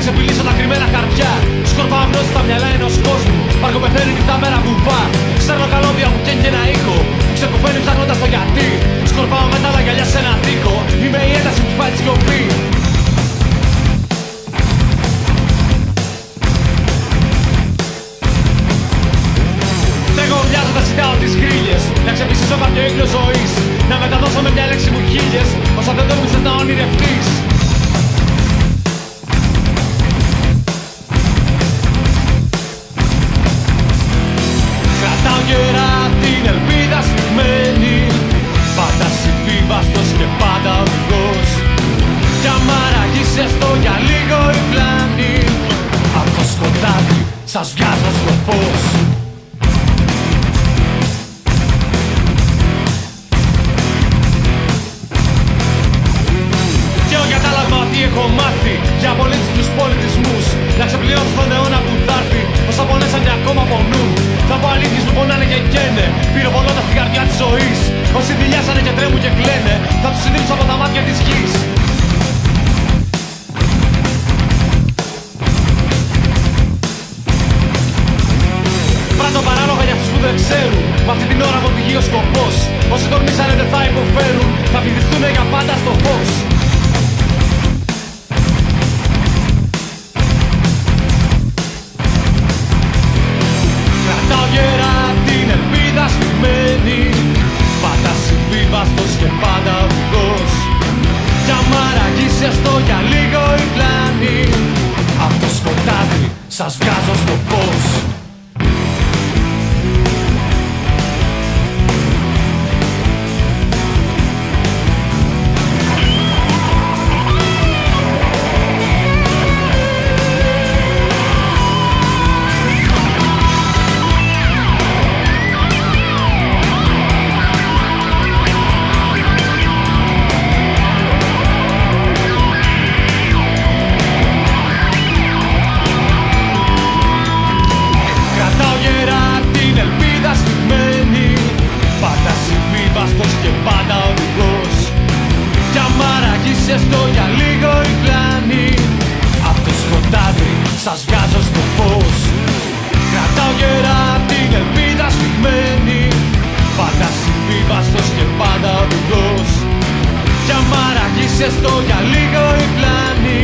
Να ξεπηλήσω τα κρυμμένα χαρτιά. Σκορπάω γνώση στα μυαλά ενός κόσμου. Πάρκο πεθαίνει νυχτά μέρα βουβά. Ξέρω καλώδια που καίνει και ένα ήχο Που ξεκουφαίνει ψάχνοντας το γιατί. Σκορπάω μετά τα γυαλιά σε ένα τοίχο Είμαι η ένταση που σπάει τη σιωπή. Τρεγολιάζοντας ζητάω τις γρίλες. Να ξεπιστήσω κάποιο ίχνο ζωής. Να μεταδώσω με μια λέξη μου χίλιες. Όσα δεν τόλμησες να ονειρευτείς σκοτάδι ξέρουν Μα αυτή την ώρα μου οδηγεί ο σκοπός. Όσοι τολμήσανε δεν θα υποφέρουν Θα βυθιστούν για πάντα στο φως. Κρατάω γερά την ελπίδα σφιγμένη Πάντα συμβίβαστος και πάντα οδηγός Κι άμα ραγίσει έστω για λίγο η πλάνη Απ' το σκοτάδι σας βγάζω στο φως ραγίσει έστω για λίγο η πλάνη. Απ' το σκοτάδι σας βγάζω στο φως. Κρατάω γερά την ελπίδα σφιγμένη. Πάντα συμβίβαστος και πάντα οδηγός. Κι άμα ραγίσει έστω για λίγο η πλάνη